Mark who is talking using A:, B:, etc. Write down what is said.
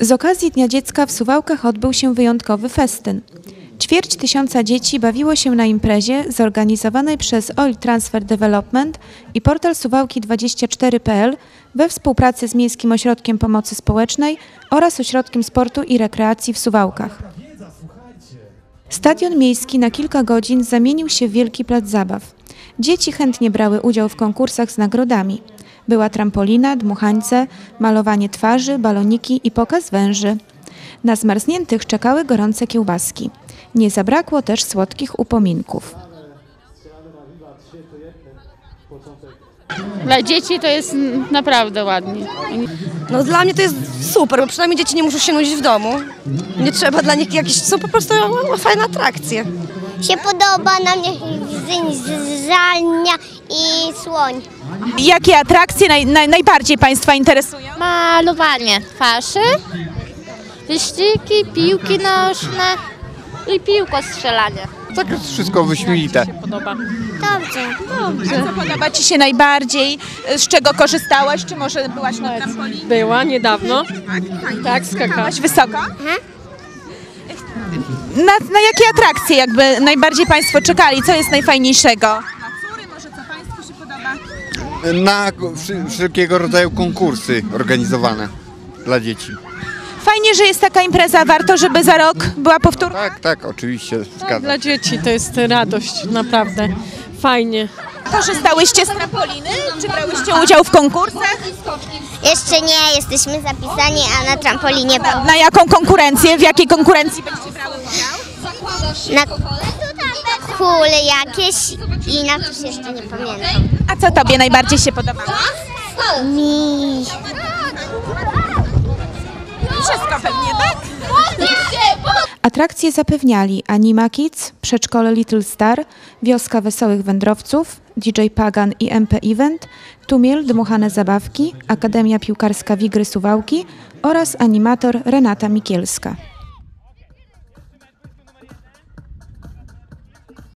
A: Z okazji Dnia Dziecka w Suwałkach odbył się wyjątkowy festyn. Ćwierć tysiąca dzieci bawiło się na imprezie zorganizowanej przez Oil Transfer Development i portal Suwałki24.pl we współpracy z Miejskim Ośrodkiem Pomocy Społecznej oraz Ośrodkiem Sportu i Rekreacji w Suwałkach. Stadion miejski na kilka godzin zamienił się w wielki plac zabaw. Dzieci chętnie brały udział w konkursach z nagrodami. Była trampolina, dmuchańce, malowanie twarzy, baloniki i pokaz węży. Na zmarzniętych czekały gorące kiełbaski. Nie zabrakło też słodkich upominków.
B: Dla dzieci to jest naprawdę ładnie.
C: No dla mnie to jest super, bo przynajmniej dzieci nie muszą się nudzić w domu. Nie trzeba dla nich jakieś, są po prostu fajne atrakcje.
D: się podoba na mnie zalnia i słoń.
A: Jakie atrakcje naj, naj, najbardziej Państwa interesują?
B: Malowanie twarzy, wyścigi, piłki nożne i piłko strzelanie.
E: Tak jest wszystko wyśmienite.
B: Podoba.
D: Dobrze.
A: Co podoba Ci się najbardziej? Z czego korzystałaś? Czy może byłaś na trampolinie?
F: Była niedawno. Tak, skakała.
A: Byłaś wysoko? Na, na jakie atrakcje jakby najbardziej Państwo czekali? Co jest najfajniejszego?
E: Na wszelkiego rodzaju konkursy organizowane dla dzieci.
A: Fajnie, że jest taka impreza. Warto, żeby za rok była powtórka.
E: Tak, tak, oczywiście,
F: Tak,
E: zgadzam.
F: dla dzieci to jest radość, naprawdę. Fajnie.
A: Korzystałyście z trampoliny? Czy brałyście udział w konkursach?
D: Jeszcze nie jesteśmy zapisani, a na trampolinie.
A: Na jaką konkurencję? W jakiej konkurencji będziecie brały udział?
D: Na kule jakieś i na coś jeszcze nie pamiętam.
A: A co Tobie najbardziej się podobało?
D: Mi.
A: Wszystko pewnie, tak? Atrakcje zapewniali Anima Kids, Przedszkole Little Star, Wioska Wesołych Wędrowców, DJ Pagan i MP Event, Tumiel Dmuchane Zabawki, Akademia Piłkarska Wigry Suwałki oraz animator Renata Mikielska.